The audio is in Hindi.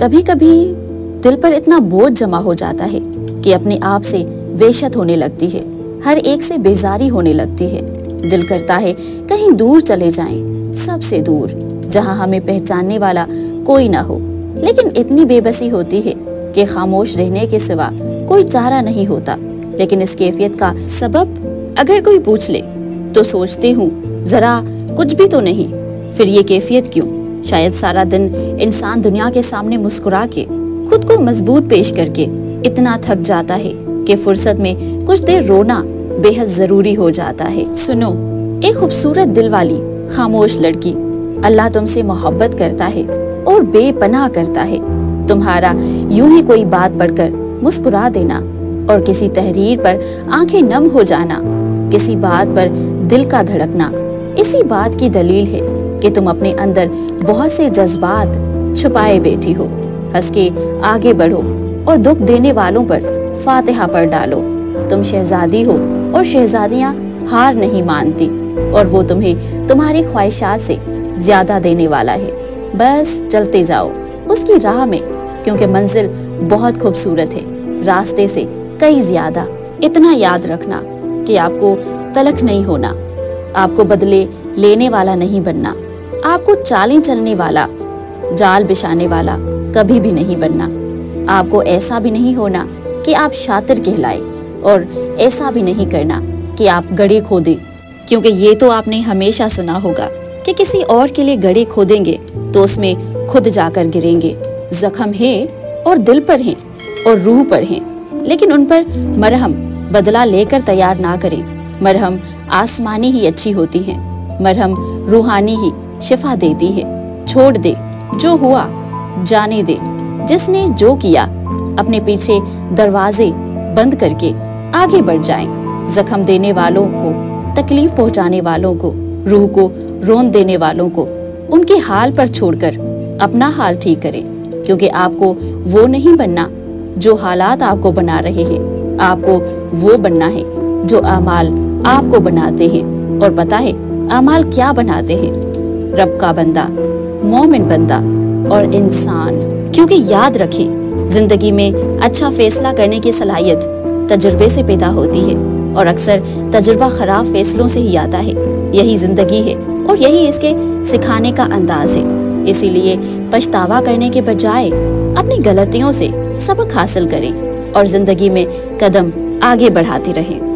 कभी कभी दिल पर इतना बोझ जमा हो जाता है कि अपने आप से वेशत होने लगती है। हर एक से बेजारी होने लगती है। दिल करता है कहीं दूर चले जाएँ, सबसे दूर जहाँ हमें पहचानने वाला कोई ना हो। लेकिन इतनी बेबसी होती है कि खामोश रहने के सिवा कोई चारा नहीं होता। लेकिन इस कैफियत का सबब अगर कोई पूछ ले तो सोचते हूँ जरा कुछ भी तो नहीं फिर ये कैफियत क्यों? शायद सारा दिन इंसान दुनिया के सामने मुस्कुरा के, खुद को मज़बूत पेश करके इतना थक जाता है कि फुर्सत में कुछ देर रोना बेहद ज़रूरी हो जाता है। सुनो, एक खूबसूरत दिल वाली, खामोश लड़की अल्लाह तुमसे मोहब्बत करता है और बेपनाह करता है। तुम्हारा यूँ ही कोई बात पढ़कर मुस्कुरा देना और किसी तहरीर पर आँखें नम हो जाना, किसी बात पर दिल का धड़कना, इसी बात की दलील है। कि तुम अपने अंदर बहुत से जज्बात छुपाए बैठी हो। हंस के आगे बढ़ो और दुख देने वालों पर फातिहा पर डालो। तुम शहजादी हो और शहजादियाँ हार नहीं मानती और वो तुम्हें तुम्हारी ख्वाहिशात से ज़्यादा देने वाला है। बस चलते जाओ उसकी राह में, क्योंकि मंजिल बहुत खूबसूरत है। रास्ते से कई ज़्यादा। इतना याद रखना कि आपको तलक नहीं होना, आपको बदले लेने वाला नहीं बनना। आपको चालें चलने वाला, जाल बिछाने वाला कभी भी नहीं बनना। आपको ऐसा भी नहीं होना कि आप शातिर कहलाए और ऐसा भी नहीं करना कि आप गड़े खोदें क्योंकि ये तो आपने हमेशा सुना होगा कि किसी और के लिए गड़े खोदेंगे तो उसमें खुद जाकर गिरेंगे। जख्म है और दिल पर हैं और रूह पर हैं, लेकिन उन पर मरहम बदला लेकर तैयार ना करें। मरहम आसमानी ही अच्छी होती है, मरहम रूहानी ही शिफा देती है। छोड़ दे। जो हुआ, जाने दे। जिसने जो किया, अपने पीछे दरवाजे बंद करके आगे बढ़ जाएँ। जख्म देने वालों को, तकलीफ़ पहुँचाने वालों को, रूह को रोन देने वालों को, उनके हाल पर छोड़कर अपना हाल ठीक करें। क्योंकि आपको वो नहीं बनना जो हालात आपको बना रहे हैं। आपको वो बनना है जो अमाल आपको बनाते हैं। और पता है, अमाल क्या बनाते हैं? रब का बंदा, मोमिन बंदा और इंसान। क्योंकि याद रखें, ज़िंदगी में अच्छा फैसला करने की सलाहियत तजुर्बे से पैदा होती है और अक्सर तजुर्बा खराब फैसलों से ही आता है। यही ज़िंदगी है और यही इसके सिखाने का अंदाज है। इसीलिए पछतावा करने के बजाय अपनी गलतियों से सबक हासिल करें और ज़िंदगी में कदम आगे बढ़ाते रहें।